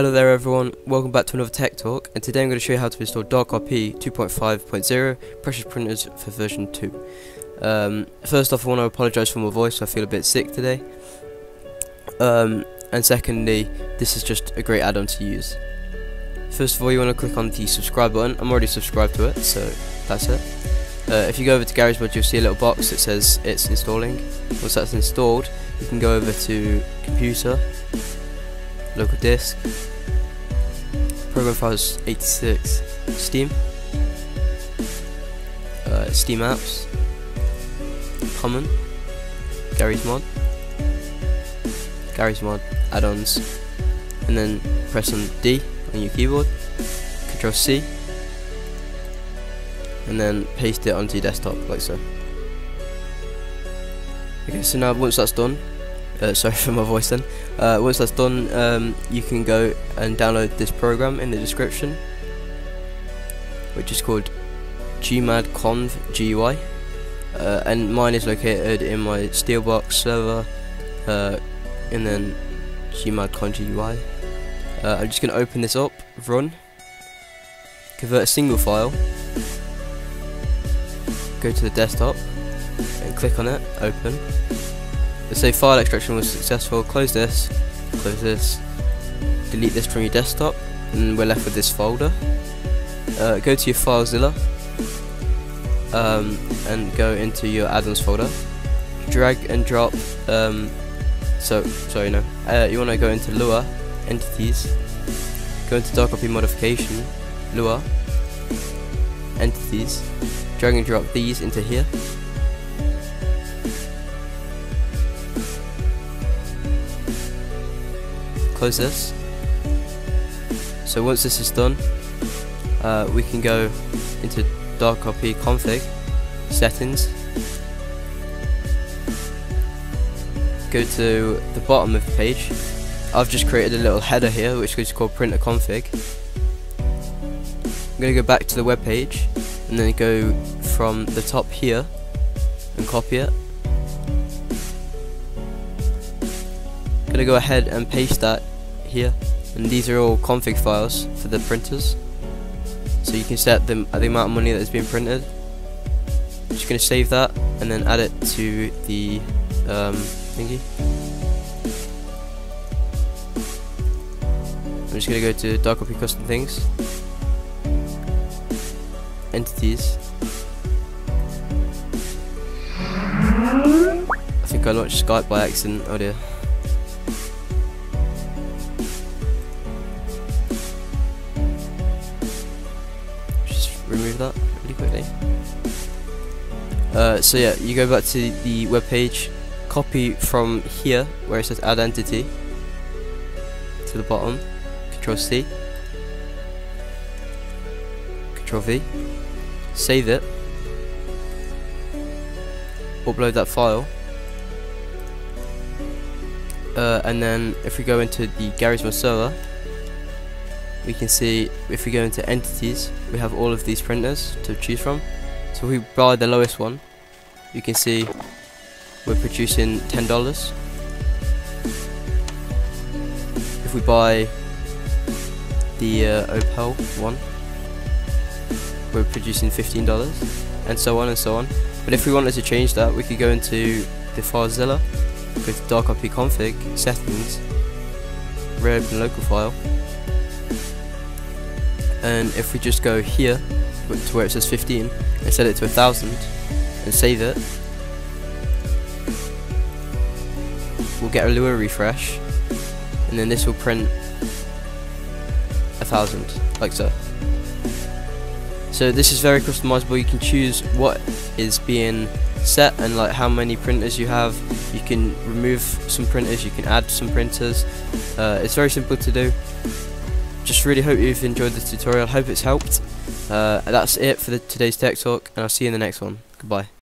Hello there everyone, welcome back to another Tech Talk and today I'm going to show you how to install DarkRP 2.5.0 Precious Printers for version 2. Um, first off I want to apologise for my voice, I feel a bit sick today. Um, and secondly, this is just a great add-on to use. First of all you want to click on the subscribe button, I'm already subscribed to it, so that's it. Uh, if you go over to Garry's Mod you'll see a little box that says it's installing. Once that's installed, you can go over to Computer, local disk, program files 86, Steam, uh, Steam apps, Common, Garry's Mod, Garry's Mod, add-ons, and then press on D on your keyboard, Control C, and then paste it onto your desktop like so. Okay, so now once that's done, uh, sorry for my voice then. Uh, once that's done, um, you can go and download this program in the description, which is called GMAD Conv GUI, uh, and mine is located in my Steelbox server, uh, and then GMAD Conv GUI. Uh, I'm just going to open this up, run, convert a single file, go to the desktop, and click on it, open. Let's say file extraction was successful, close this, close this, delete this from your desktop, and we're left with this folder. Uh, go to your FileZilla, um, and go into your add-ons folder. Drag and drop, um, so, sorry no, uh, you want to go into Lua, Entities, go into DarkRP Modification, Lua, Entities, drag and drop these into here. Close this. So once this is done, uh, we can go into DarkRP config, settings, go to the bottom of the page. I've just created a little header here which is called printer config. I'm going to go back to the web page and then go from the top here and copy it gonna go ahead and paste that here. And these are all config files for the printers. So you can set the, the amount of money that is being printed. I'm just gonna save that and then add it to the um, thingy. I'm just gonna go to dark DarkRP custom things. Entities. I think I launched Skype by accident, oh dear remove that really quickly. Uh, so yeah, you go back to the web page, copy from here where it says add entity to the bottom, Control C, Control V, save it, upload that file, uh, and then if we go into the Garry's Mod server, we can see if we go into entities we have all of these printers to choose from. So if we buy the lowest one you can see we're producing $10 if we buy the uh, Opal one we're producing $15 and so on and so on. But if we wanted to change that we could go into the FileZilla go to DarkRP config settings reopen local file and if we just go here to where it says 15 and set it to a thousand and save it we'll get a Lua refresh and then this will print a thousand like so. So this is very customizable. You can choose what is being set and like how many printers you have. You can remove some printers you can add some printers. Uh, it's very simple to do just really hope you've enjoyed this tutorial. Hope it's helped. Uh, that's it for the, today's Tech Talk, and I'll see you in the next one. Goodbye.